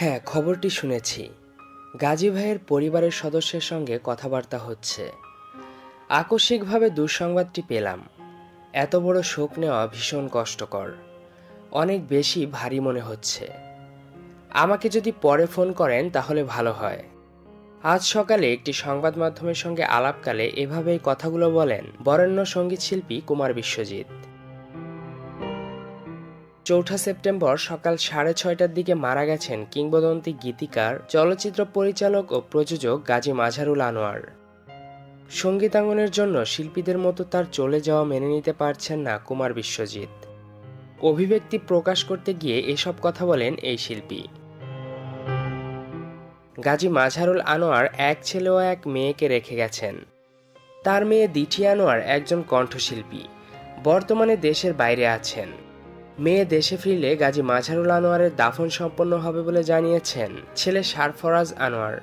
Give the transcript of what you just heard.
হ্যাঁ খবরটি শুনেছি। গাজী ভাইয়ের পরিবারের সদস্যের সঙ্গে কথাবার্তা হচ্ছে। আকস্মিকভাবে দুঃসংবাদটি পেলাম। এত বড় শোক নেওয়া ভীষণ কষ্টকর। অনেক বেশি ভারী মনে হচ্ছে। আমাকে যদি পরে ফোন করেন, তাহলে ভালো হয়। আজ সকালে একটি সংবাদ মাধ্যমের সঙ্গে আলাপকালে এভাবেই কথাগুলো বলেন বরেণ্য সংগীত শিল্পী কুমার বিশ্বজিৎ। চৌঠা সেপ্টেম্বর সকাল সাড়ে ছয়টার দিকে মারা গেছেন কিংবদন্তি গীতিকার, চলচ্চিত্র পরিচালক ও প্রযোজক গাজী মাঝারুল আনোয়ার। সঙ্গীতাঙ্গনের জন্য শিল্পীদের মতো তার চলে যাওয়া মেনে নিতে পারছেন না কুমার বিশ্বজিৎ। অভিব্যক্তি প্রকাশ করতে গিয়ে এসব কথা বলেন এই শিল্পী। গাজী মাঝারুল আনোয়ার এক ছেলে ও এক মেয়েকে রেখে গেছেন। তার মেয়ে দিঠি আনোয়ার একজন কণ্ঠশিল্পী। বর্তমানে দেশের বাইরে আছেন। মেয়ে দেশে ফিরলে গাজী মাঝারুল আনোয়ারের দাফন সম্পন্ন হবে বলে জানিয়েছেন ছেলে সারফরাজ আনোয়ার।